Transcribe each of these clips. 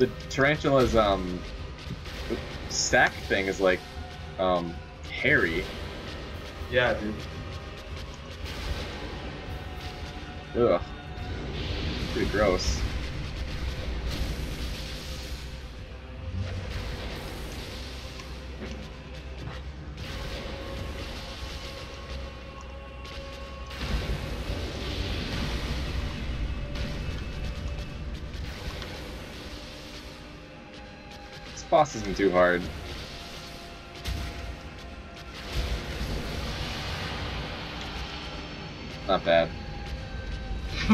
the tarantula's um stack thing is like um hairy. Yeah, dude. Ugh. Pretty gross. Boss isn't too hard. Not bad.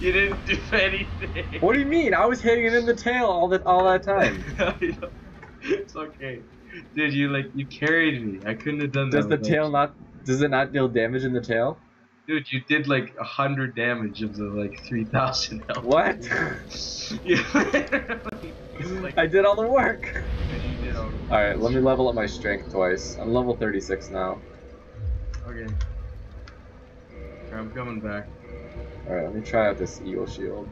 you didn't do anything. What do you mean? I was hitting it in the tail all that all that time. it's okay. Dude, you like you carried me. I couldn't have done Does that. the tail you. not? Does it not deal damage in the tail? Dude, you did like a hundred damage of the like three thousand health. What? Like, I did all the work. you did all- All right, let me level up my strength twice. I'm level 36 now. Okay. I'm coming back. All right, let me try out this eagle shield.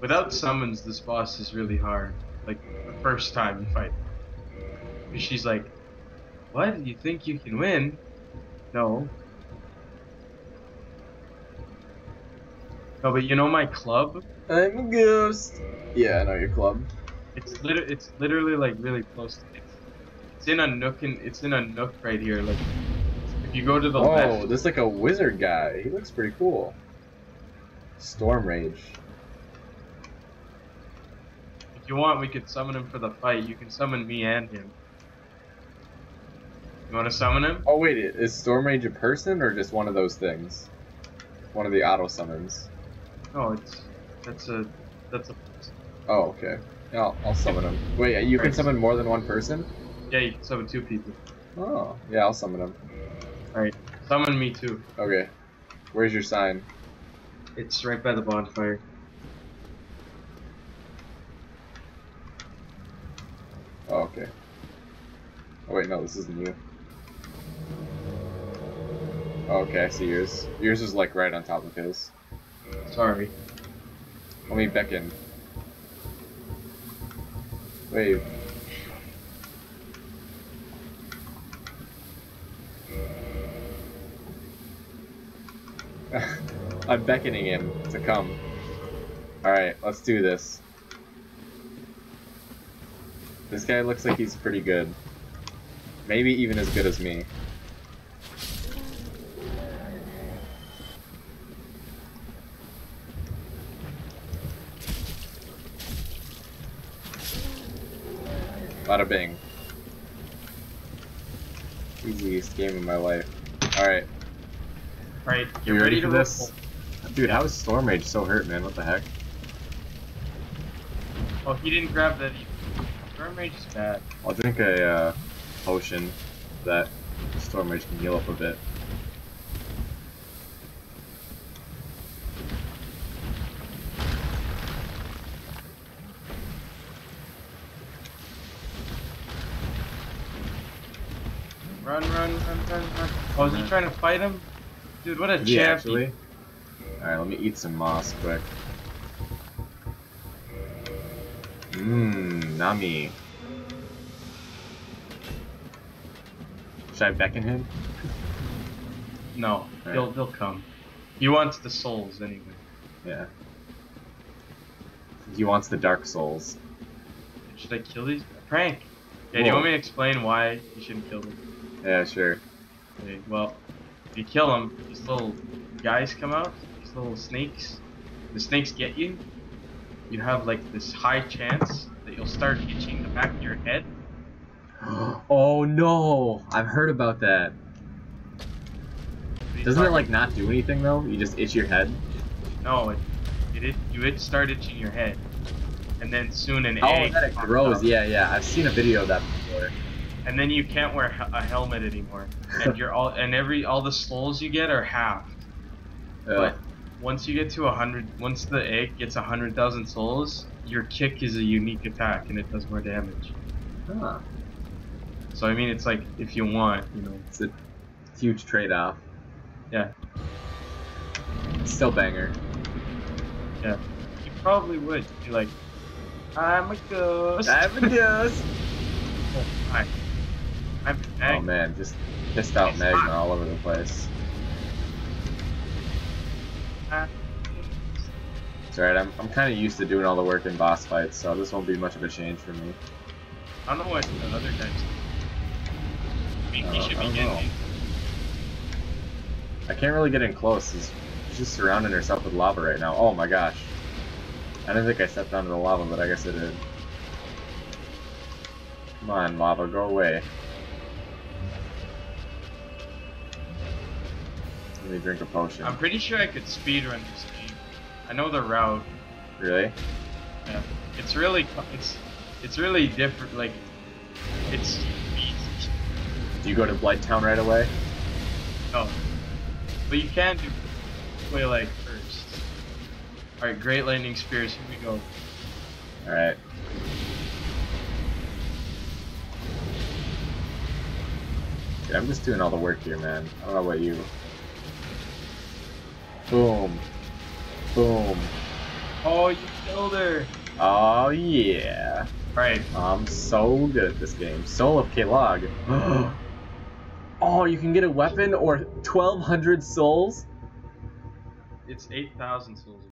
Without summons, this boss is really hard. Like the first time you fight. She's like, "What? You think you can win? No." No, but you know my club? I'm a ghost. Yeah, I know your club. It's liter- It's literally like really close. To it. It's in a nook and it's in a nook right here. Like, if you go to the Oh, left, this is like a wizard guy. He looks pretty cool. Storm Rage. if you want, we could summon him for the fight. You can summon me and him. You want to summon him? Oh wait, is Storm Rage a person or just one of those things? One of the auto summons. Oh, it's that's a that's a Oh, okay. Yeah, I'll, I'll summon him. Wait, you can summon more than one person? yeah. You can summon two people. Oh, yeah, I'll summon him. Alright, summon me too. Okay. Where's your sign? It's right by the bonfire. Oh, okay. Oh wait, no, this isn't you. Oh, okay, I see yours. Yours is like right on top of his. Sorry. Let me beckon. Wave. I'm beckoning him to come. Alright, let's do this. This guy looks like he's pretty good. Maybe even as good as me. Bada bing. Easiest game of my life. Alright, Alright, you get ready, ready, for to this? Dude, how is Storm Rage so hurt, man? What the heck? roll. Oh, he didn't grab that. Storm Rage is bad. I'll drink a uh, potion that Storm Rage can heal up a bit. Run, run, run, run, run. Oh, is he Yeah. trying to fight him? Dude, what a Did he champion. actually? Alright, let me eat some moss quick. Mmm, Nami. Should I beckon him? No, Alright. he'll he'll come. He wants the souls anyway. Yeah. He wants the Dark Souls. Should I kill these? Prank. Yeah, do you want me to explain why you shouldn't kill them? Yeah, sure. Okay, well, if you kill them, these little guys come out, these little snakes. The snakes get you. You have like this high chance that you'll start itching the back of your head. oh no! I've heard about that. Doesn't it like not do anything though? You just itch your head? No, it, it, it you it start itching your head, and then soon an Oh, egg. that it grows. Yeah, yeah. I've seen a video of that before. And then you can't wear a helmet anymore, and you're all and every all the souls you get are halved. Yeah. But once you get to a hundred, once the egg gets a hundred thousand souls, your kick is a unique attack and it does more damage. Huh. So I mean, it's like if you want, you know. It's a huge trade-off. Yeah. Still banger. Yeah. You probably would. You're like, I'm a ghost. I'm a ghost. Oh, hi. I'm Oh man, just pissed out It's magma hot. all over the place. It's alright, I'm, I'm kind of used to doing all the work in boss fights, so this won't be much of a change for me. I don't know what the other guys. I mean, oh, he should be don't getting know. I can't really get in close. She's, she's just surrounding herself with lava right now. Oh my gosh. I didn't think I stepped onto the lava, but I guess I did. Come on, lava, go away. Let me drink a potion. I'm pretty sure I could speedrun this game. I know the route. Really? Yeah. It's really, it's, it's really different. Like, it's easy. Do you go to Blighttown right away? No. But you can do Twilight first. Alright, Great Lightning Spears, here we go. Alright. Yeah, I'm just doing all the work here, man. I don't know about you. Boom. Boom. Oh, you killed her! Oh yeah. Alright, I'm so good at this game. Soul of Quelaag. oh, you can get a weapon or 1,200 souls? it's 8,000 souls.